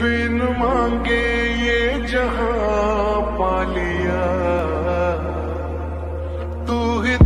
बिन मांगे ये जहाँ पा लिया। तू ही